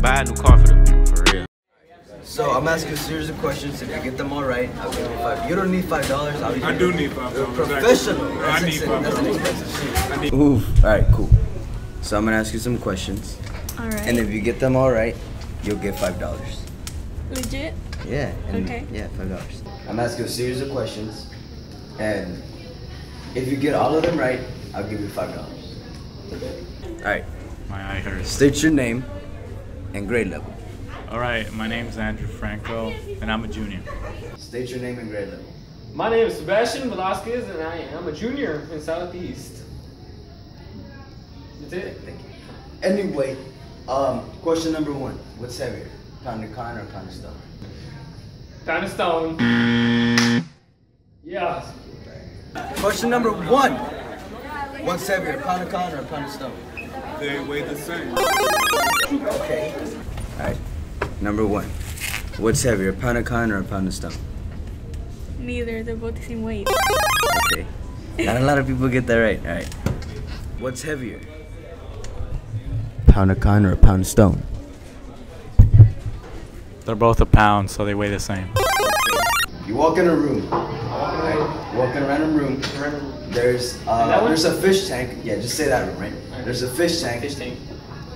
buy a new car for the for real. So I'm asking a series of questions. If you get them all right, I'll give you five. You don't need five dollars. I do need five dollars. professional. I That's, need five that's an dollars. expensive shit. Oof. All right, cool. So I'm gonna ask you some questions, All right. and if you get them all right, you'll get five dollars. Legit? Yeah. And Okay. Yeah, five dollars. I'm asking a series of questions, and if you get all of them right, I'll give you five dollars. All right. My eye hurts. State your name and grade level. All right, my name is Andrew Franco, and I'm a junior. State your name and grade level. My name is Sebastian Velasquez, and I am a junior in Southeast. That's it. Thank you. Anyway, um, question number one: What's heavier, pound of con or pound of stone? Pound of stone. Yeah. Question number one. What's heavier, pound of con or a pound of stone? They weigh the same. Okay. All right. Number one: What's heavier, a pound of con or a pound of stone? Neither. They're both the same weight. Okay. Not a lot of people get that right. All right. What's heavier? Pound of con or a pound of stone? They're both a pound, so they weigh the same. You walk in a room. Right? You walk in a random room. There's uh, there's a fish tank. Yeah, just say that right? There's a fish tank. Fish tank.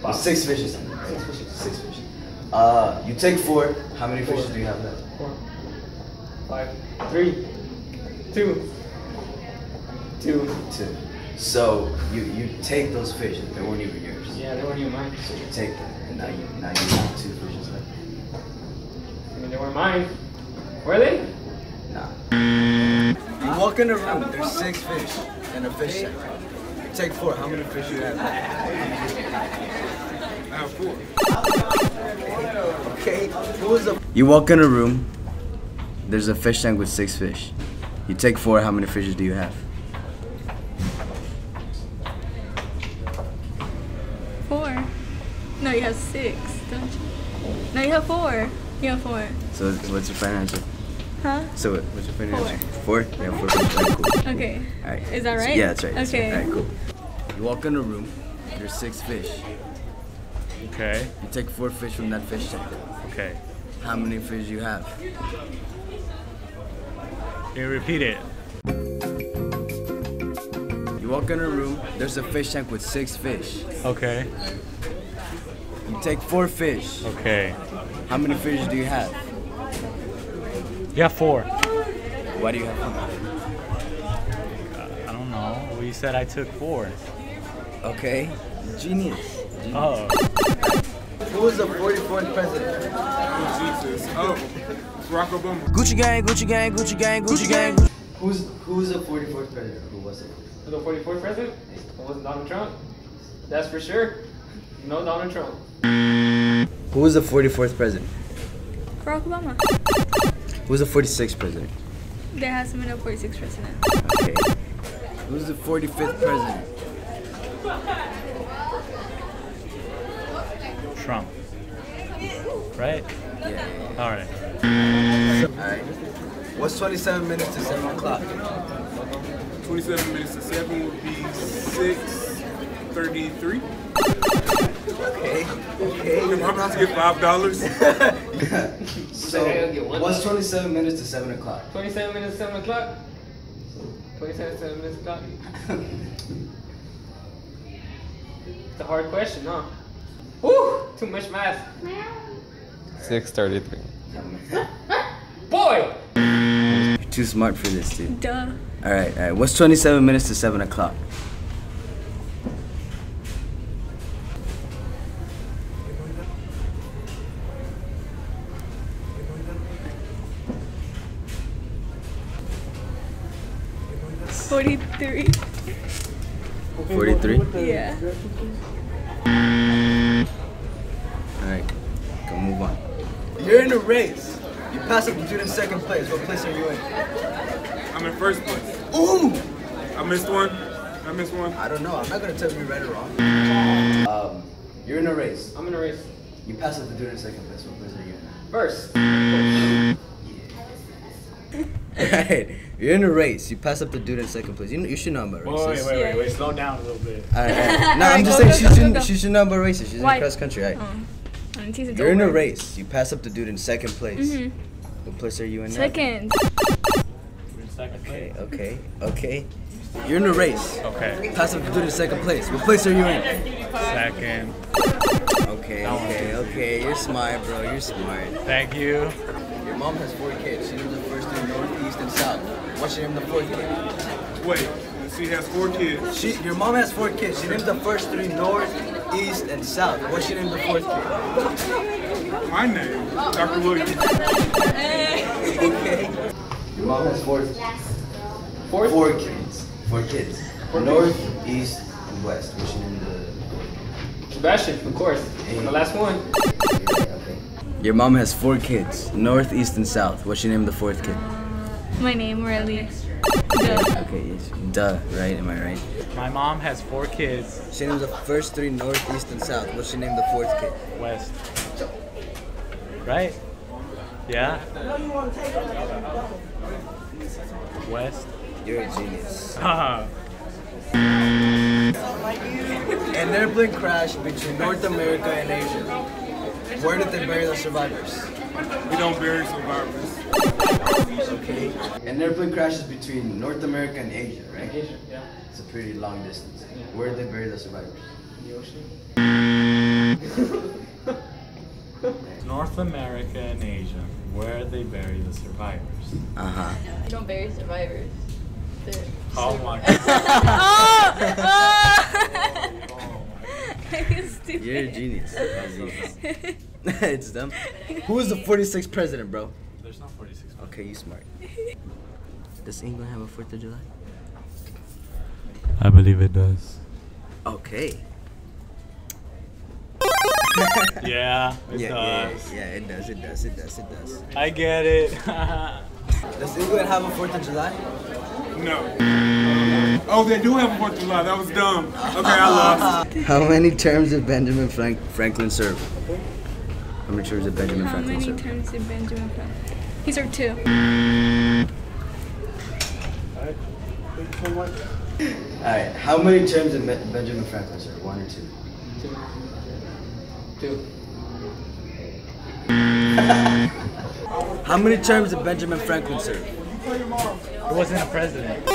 With six fishes in it. Right? Six fishes. Six fish. Uh, you take four. How many fishes do you have left? Four. Five. Three. Two. Two. Two. So you you take those fish. They weren't even yours. Yeah, they weren't even mine. So you take them, and now you now you have two fishes left. I mean, they weren't mine. Were they? Nah. You walk in a room. There's six fish in a fish tank. Take four. How many fish do you have? I have four. Okay. Who is a You walk in a room. There's a fish tank with six fish. You take four. How many fishes do you have? Four. No, you have six, don't you? No, you have four. You have four. So what's your final answer? Huh? So what's your final Four. answer? Four. Yeah, four fish. Alright, cool. Okay. All right. Is that right? Yeah, that's right. That's Okay. Right. All right, cool. You walk in a room. There's six fish. Okay, You take four fish from that fish tank. okay. How many fish do you have? Can you repeat it? You walk in a room. There's a fish tank with six fish. Okay, You take four fish. okay. How many fish do you have? You have four. Why do you have four? I don't know. Well, you said I took four. Okay. Genius. Oh, who is the 44th president? Oh, Jesus. Oh, Barack Obama. Gucci gang, Gucci gang, Gucci gang, Gucci gang. Who's who's the 44th president? Who was it? The 44th president? It wasn't Donald Trump. That's for sure. No Donald Trump. Who was the 44th president? Barack Obama. Who was the 46th president? There hasn't been a 46 president. Okay. Who's the 45th president? Trump. Right? Yeah. yeah, All right. yeah. All right. What's 27 minutes to 7 o'clock? 27 minutes to 7 would be 6.33. Okay. Okay. Am I about to get $5? So, I'll get one. what's 27 minutes to 7 o'clock? 27 minutes, to 7 o'clock. 27 7 minutes o'clock. It's a hard question, huh? Woo! Too much math. 633. Boy! You're too smart for this, dude. Duh. All right, all right. What's 27 minutes to 7 o'clock? Forty-three. 43? Yeah. All right. Go move on. You're in a race. You pass up the dude in second place. What place are you in? I'm in first place. Ooh! I missed one. I missed one. I don't know. I'm not gonna tell you right or wrong. Um, you're in a race. I'm in a race. You pass up the dude in second place. What place are you in? First. Alright, you're in a race. You pass up the dude in second place. You, you should know about Wait, races. wait, wait, wait, wait. Slow down a little bit. Alright, alright. No, I'm just go, saying go, she go, should go, go. she should know about races. She's Why? in cross country. Alright. Oh, You're in a race. You pass up the dude in second place. Mhm. What place are you in? Second. We're second Okay, okay, okay. You're in a race. Okay. Pass up the dude in second place. What place are you in? Second. Okay, okay, okay. You're smart, bro. You're smart. Thank you. Your mom has four kids. She named the first three north, east, and south. What's she named the fourth kid? Wait, she has four kids. She, your mom has four kids. She named the first three north, east, and south. What's she named the fourth kid? My name, Dr. Williams. Okay. Your mom has four, four, four kids. Four kids. Four North, east, and west. What's your name? The Sebastian, of course. The last one. okay. Your mom has four kids. North, east, and south. What's she named the fourth kid? My name, Riley. Duh. Okay, yes. Duh, right? Am I right? My mom has four kids. She named the first three north, east, and south. What's she named the fourth kid? West. Right? Yeah? West. You're a genius. Haha. An airplane crashed between North America and Asia. Where did they bury the survivors? We don't bury survivors. Okay. An airplane crashes between North America and Asia, right? Asia, yeah. It's a pretty long distance. Where did they bury the survivors? The ocean. North America and Asia, where they bury the survivors. Uh huh. You don't bury survivors. They're- Oh my you stupid. You're a genius. it's them. Who was the 46th president, bro? There's not 46. Okay, you smart. Does England have a 4th of July? I believe it does. Okay. Yeah, it Yeah, yeah, does. yeah, it does, it does, it does, it does. I get it. Does England have a 4th of July? No. Oh, they do have a Fourth of July. That was dumb. Okay, I lost. How many terms did Benjamin Frank- Franklin serve? How many terms did Benjamin How Franklin many serve? times did Benjamin Franklin? He served two. Alright, how many terms did Benjamin Franklin serve? One or two? Two. How many terms did Benjamin Franklin serve? he wasn't a president.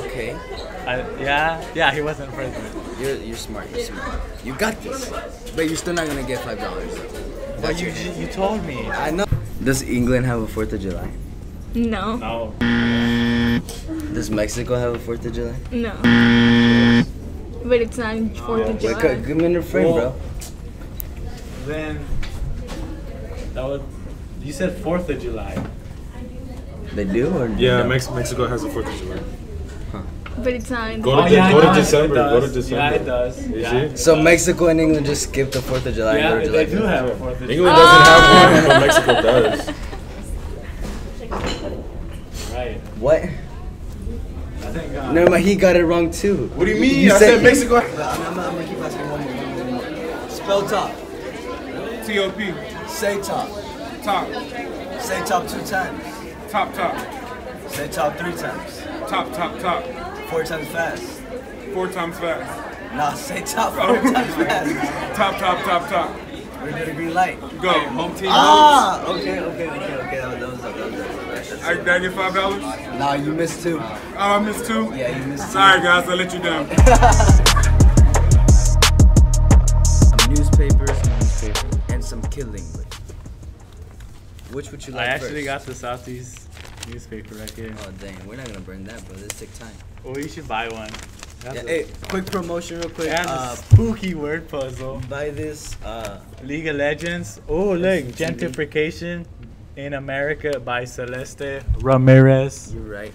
Okay. I, yeah, yeah, he wasn't a president. You're, you're smart, you're smart. You got this. But you're still not gonna get $5. But you you told me. I know. Does England have a 4th of July? No. No. Does Mexico have a 4th of July? No. But it's not 4th of Wait, July. c- give me your friend, bro. Then that would. You said Fourth of July. They do or Yeah, don't? Mex- Mexico has a Fourth of July. But it's not. Go to, Oh, yeah, go it to does, December. Go to. December. Yeah, it does. Yeah, it So. Mexico and England just skip the 4th of July and Yeah, go to July they do 4th. have a Fourth of July. England doesn't have one, but Mexico does. Right. What? I think. Uh, Never mind, he got it wrong too. What do you mean? I said Mexico. I'm, I'm, I'm gonna keep asking one more, one more. Spell top. T-O-P. Say top. Top. Say top two times. Top, top. Say top three times. Top, top, top. Four times fast. Four times fast. Nah, say top four times fast. Top, top, top, top. We're gonna green light. Go. Home team. Ah! Okay, okay, okay, okay. That was, that was, that was, that was, I, did I get five dollars? Nah, you missed two. Oh, I missed two. Yeah, you missed two. Sorry, guys. I let you down. Some newspapers and some killing. Which would you like I actually first? got the Southeast newspaper right here. Oh dang, we're not gonna burn that, bro. This take time. Oh, you should buy one. That's Yeah, a- hey, quick promotion, real quick. and Uh, a spooky word puzzle. buy this. Uh, League of Legends. Oh, look, TV. gentrification in America by Celeste Ramirez. you're right.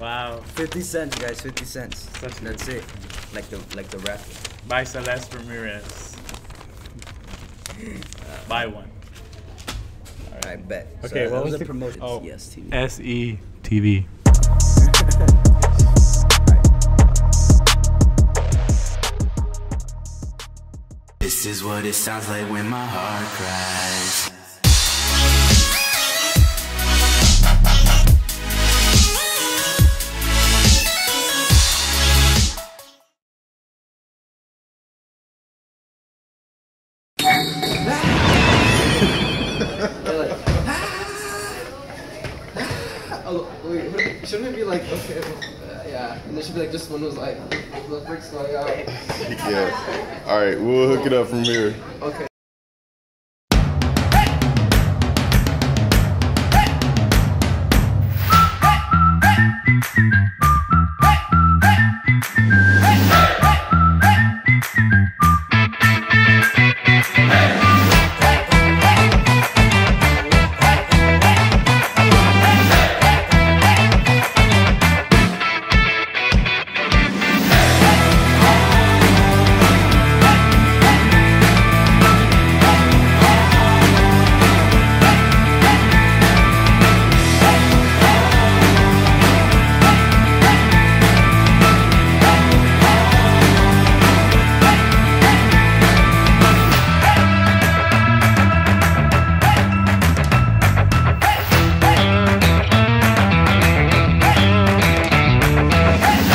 Wow, 50 cents, guys. 50 cents. Such That's it. Like the like the rap. by Celeste Ramirez. Buy one. I bet. Okay, that what was was a the- promotion? oh. Yes, TV. S E T V. This is what it sounds like when my heart cries. Oh, wait, wait, shouldn't it be like okay, uh, yeah, and there should be like this one was like the bricks going out. Yeah. All right, we'll hook it up from here. Okay.